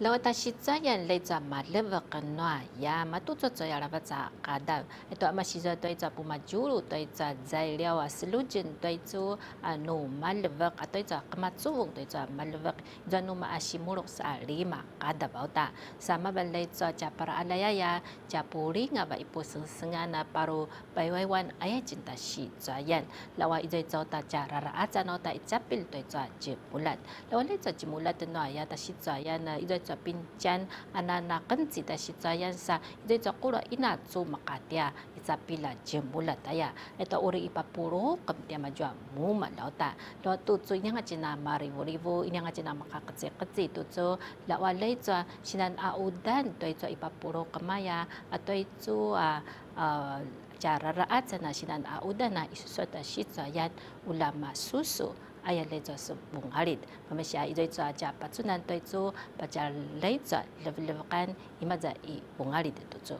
Lawa ta la watashiza ya leitsa maleva kenwa ya matutsotso ya lavatsa kada itu ama shiza to puma juru to itsa lewa wa selujin to itsu anu maleva atau itsa kematsuvung to itsa maleva janu ma ashimuruk sa lima kada bauta sama ban leitsa capar alaya ya capuri ngaba ipu sengana paru baiwaiwan aya cinta shi yan, lawa itsa itsa ta carara atsa no ta itsapil to itsa jimulat lawa leitsa jimulat no ya ta shi zayan itsa ca puri nga ba ipo senga na paru baiwaiwan aya cinta si zayan lawa izai做ta ca rara aca no ta icapil对做jimulat lawa le 做 jimulat no ya ta si zayan na izai sa pincan ananakan cita si zayan sa ito sa kura ina su makatia isa pila jemula taya ito uri ipapuro kamtia majua mu malauta lo tu su inya nga cina marivu rivu inya nga cina makakatsi katsi tu su la walay su sinan audan to itu ipapuro kamaya atau itu uh, uh, cara raat sana sinan audan na isusot asit yan ulama susu aya le zo su bung harit mama sha i zo ja pa chu nan toi chu pa cha le zo le le kan i ma za i bung harit to chu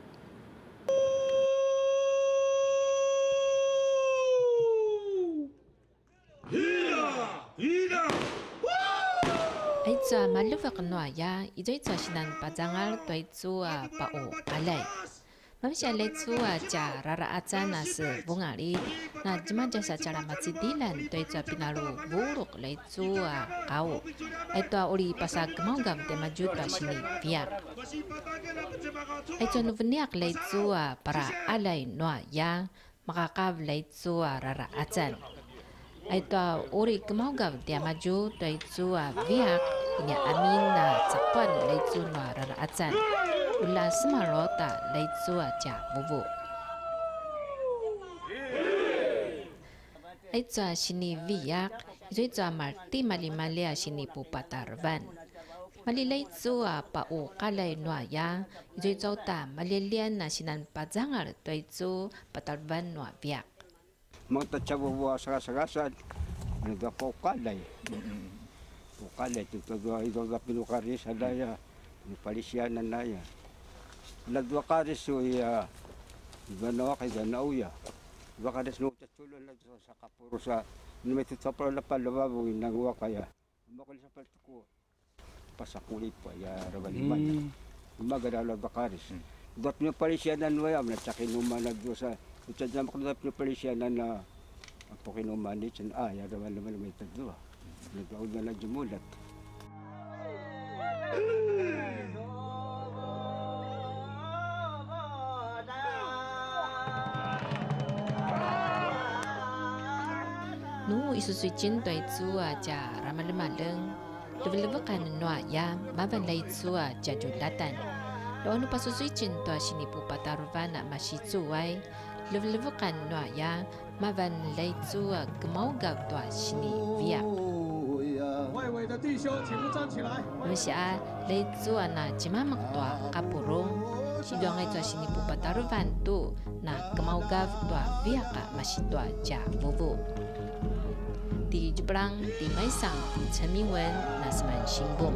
Aitza malufa qnwa ya, idoitza shinan pazangal toitzu pa o alai. Ai cho ma lu va kan wa ya i zo cho sinan pa jangal toi chu a pa o alai Mamsia letua cha rara aca na se bungali na jima jasa cara matsi dilan toi cha pinalu buruk letua kau etua uri pasa kemau gam te maju ta sini biak etua nu veniak letua para alai noa ya makakav letua rara acan etua uri kemau gam te maju toi tua biak nya amin na capan letua noa rara acan ulah semarota leitsua ja bubu. Leitsua sini viyak, leitsua marti malimalia sini pupatarvan. Mali leitsua pa u kalay noa ya, leitsua ta malilian na sinan pazangar leitsu patarvan noa viyak. Tatsawa buwa sagasagasan, nagdapo kalay. Kalay, tutugwa ito da pinukaris adaya, palisyanan na ya. Nagwakaris so iya ganawa kay ganaw ya. Wakaris no tatsulo na sa kapuro sa may tutapro na palababo nangwa kaya. Makul sa paltuko. Pasakuli pa ya rawaliman. Magadalo bakaris. Dot niyo palisyanan wa ya na sakinuma nagdo sa utad na makadap niyo palisyanan na ang pokinuman ni Chan ah ya rawaliman may tadwa. Nagdaw na na jumulat. nu isu sui chin toi chua cha ramalma leng level kan noa ya maban lai chua cha julatan lo nu pasu sui chin to sini pu patarvana mashi chuai level kan noa ya maban lai chua gmau ga to sini via 外围的弟兄，请勿站起来。 Masia lai chua na chima mak to kapurung si doang ai to sini pu patarvan tu na gmau ga to via ka mashi to cha vuvu 第一章第每上陈明文那是蛮新闻。